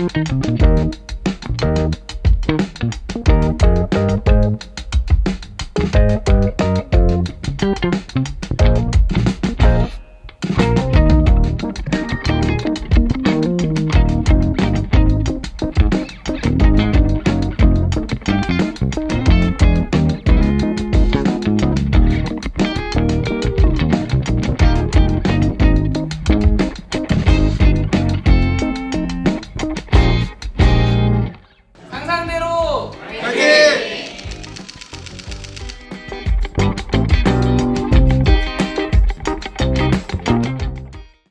Música